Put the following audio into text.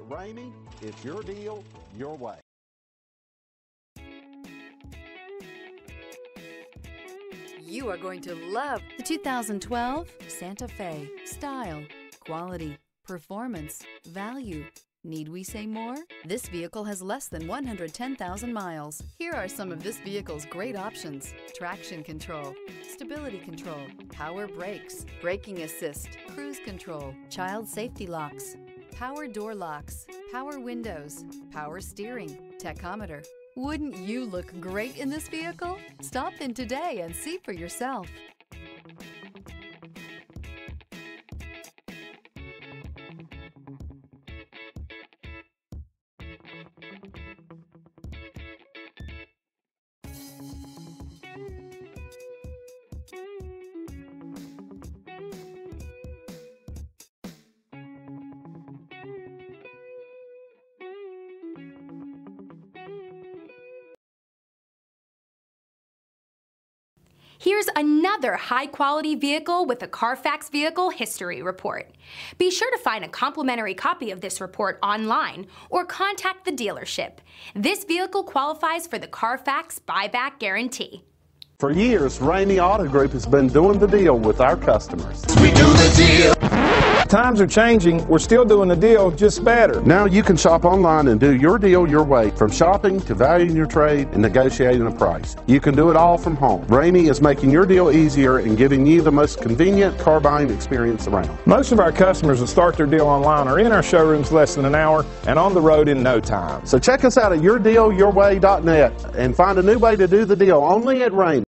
Ramey, it's your deal, your way. You are going to love the 2012 Santa Fe. Style, quality, performance, value. Need we say more? This vehicle has less than 110,000 miles. Here are some of this vehicle's great options. Traction control, stability control, power brakes, braking assist, cruise control, child safety locks, power door locks, power windows, power steering, tachometer. Wouldn't you look great in this vehicle? Stop in today and see for yourself. Here's another high quality vehicle with a Carfax Vehicle History Report. Be sure to find a complimentary copy of this report online or contact the dealership. This vehicle qualifies for the Carfax Buyback Guarantee. For years, Ramey Auto Group has been doing the deal with our customers. We do the deal. Times are changing. We're still doing the deal, just better. Now you can shop online and do your deal your way, from shopping to valuing your trade and negotiating a price. You can do it all from home. Ramey is making your deal easier and giving you the most convenient car buying experience around. Most of our customers that start their deal online are in our showrooms less than an hour and on the road in no time. So check us out at yourdealyourway.net and find a new way to do the deal only at Ramey.